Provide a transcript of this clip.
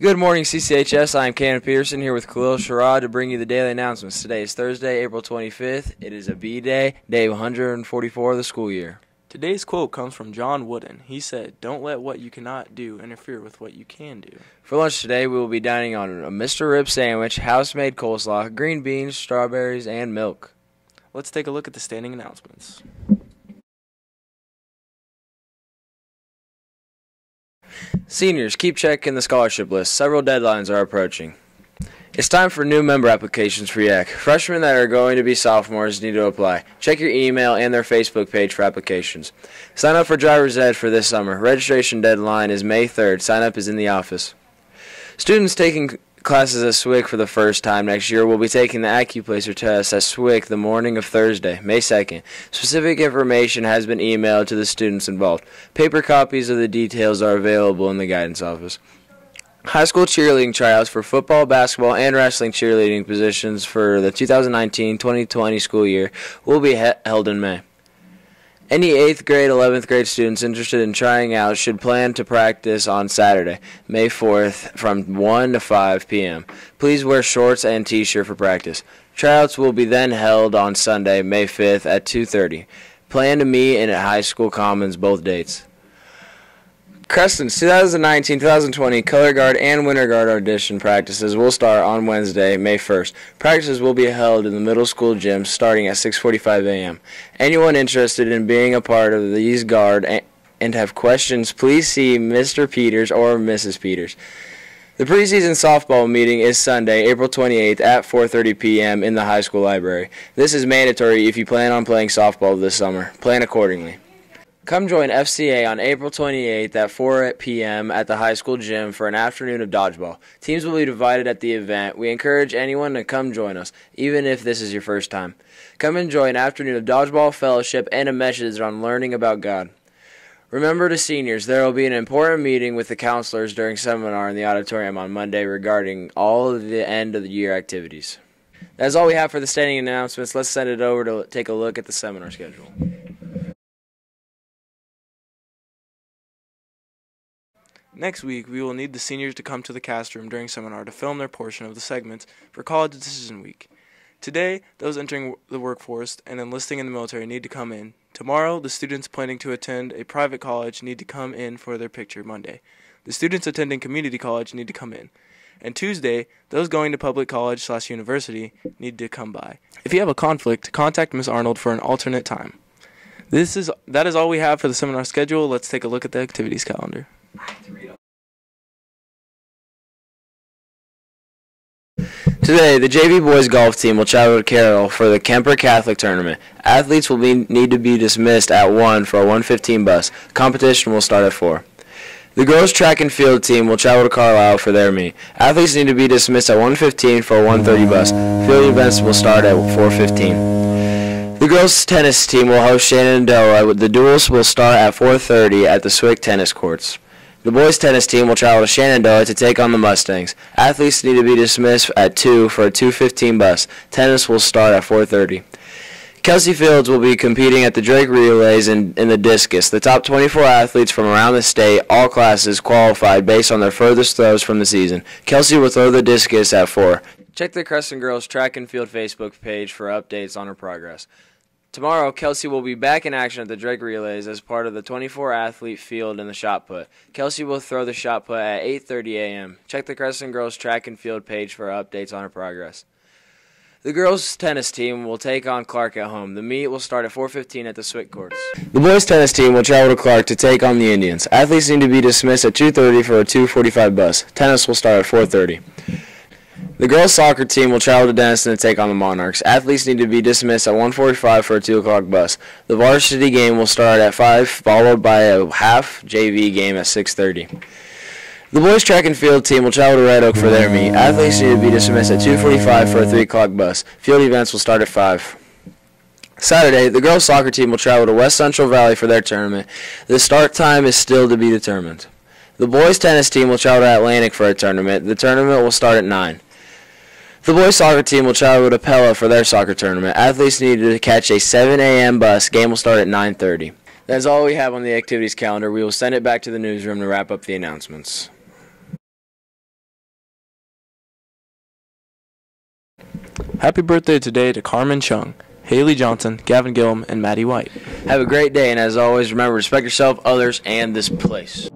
Good morning, CCHS. I'm Cannon Peterson here with Khalil Sherrod to bring you the daily announcements. Today is Thursday, April 25th. It is a B day, day 144 of the school year. Today's quote comes from John Wooden. He said, Don't let what you cannot do interfere with what you can do. For lunch today, we will be dining on a Mr. Rib sandwich, house made coleslaw, green beans, strawberries, and milk. Let's take a look at the standing announcements. Seniors, keep checking the scholarship list. Several deadlines are approaching. It's time for new member applications for YAC. Freshmen that are going to be sophomores need to apply. Check your email and their Facebook page for applications. Sign up for Driver's Ed for this summer. Registration deadline is May 3rd. Sign up is in the office. Students taking classes at SWIC for the first time next year will be taking the AccuPlacer test at SWIC the morning of Thursday, May 2nd. Specific information has been emailed to the students involved. Paper copies of the details are available in the guidance office. High school cheerleading tryouts for football, basketball, and wrestling cheerleading positions for the 2019-2020 school year will be he- held in May. Any 8th grade, 11th grade students interested in trying out should plan to practice on Saturday, May 4th from 1 to 5 p.m. Please wear shorts and t-shirt for practice. Tryouts will be then held on Sunday, May 5th at 2:30. Plan to meet in at High School Commons both dates. Creston's 2019-2020 Color Guard and Winter Guard audition practices will start on Wednesday, May 1st. Practices will be held in the middle school gym starting at 6:45 a.m. Anyone interested in being a part of these guard and have questions, please see Mr. Peters or Mrs. Peters. The preseason softball meeting is Sunday, April 28th at 4:30 p.m. in the high school library. This is mandatory if you plan on playing softball this summer. Plan accordingly. Come join FCA on April 28th at 4 p.m. at the high school gym for an afternoon of dodgeball. Teams will be divided at the event. We encourage anyone to come join us, even if this is your first time. Come enjoy an afternoon of dodgeball, fellowship, and a message on learning about God. Remember to seniors, there will be an important meeting with the counselors during seminar in the auditorium on Monday regarding all of the end of the year activities. That's all we have for the standing announcements. Let's send it over to take a look at the seminar schedule. Next week, we will need the seniors to come to the cast room during seminar to film their portion of the segments for College Decision Week. Today, those entering the workforce and enlisting in the military need to come in. Tomorrow, the students planning to attend a private college need to come in for their picture Monday. The students attending community college need to come in. And Tuesday, those going to public college slash university need to come by. If you have a conflict, contact Ms. Arnold for an alternate time. This is that is all we have for the seminar schedule. Let's take a look at the activities calendar. Today, the JV boys golf team will travel to Carroll for the Kuemper Catholic Tournament. Athletes will be, need to be dismissed at 1 for a 115 bus. Competition will start at 4. The girls track and field team will travel to Carlisle for their meet. Athletes need to be dismissed at 115 for a 130 bus. Field events will start at 415. The girls tennis team will host Shenandoah. The duels will start at 4:30 at the SWIC tennis courts. The boys tennis team will travel to Shenandoah to take on the Mustangs. Athletes need to be dismissed at 2 for a 2:15 bus. Tennis will start at 4:30. Kelsey Fields will be competing at the Drake Relays in, in the discus. The top 24 athletes from around the state, all classes, qualified based on their furthest throws from the season. Kelsey will throw the discus at 4. Check the Creston Girls Track and Field Facebook page for updates on her progress. Tomorrow, Kelsey will be back in action at the Drake Relays as part of the 24-athlete field in the shot put. Kelsey will throw the shot put at 8:30 a.m. Check the Creston Girls Track and Field page for updates on her progress. The girls' tennis team will take on Clarke at home. The meet will start at 4:15 at the SWIC courts. The boys' tennis team will travel to Clarke to take on the Indians. Athletes need to be dismissed at 2:30 for a 2:45 bus. Tennis will start at 4:30. The girls' soccer team will travel to Denison to take on the Monarchs. Athletes need to be dismissed at 1:45 for a 2 o'clock bus. The varsity game will start at 5, followed by a half JV game at 6:30. The boys' track and field team will travel to Red Oak for their meet. Athletes need to be dismissed at 2:45 for a 3 o'clock bus. Field events will start at 5. Saturday, the girls' soccer team will travel to West Central Valley for their tournament. The start time is still to be determined. The boys' tennis team will travel to Atlantic for a tournament. The tournament will start at 9. The boys' soccer team will travel to Pella for their soccer tournament. Athletes need to catch a 7 a.m. bus. Game will start at 9.30. That's all we have on the activities calendar. We will send it back to the newsroom to wrap up the announcements. Happy birthday today to Carmen Chung, Haley Johnson, Gavin Gillum, and Maddie White. Have a great day, and as always, remember respect yourself, others, and this place.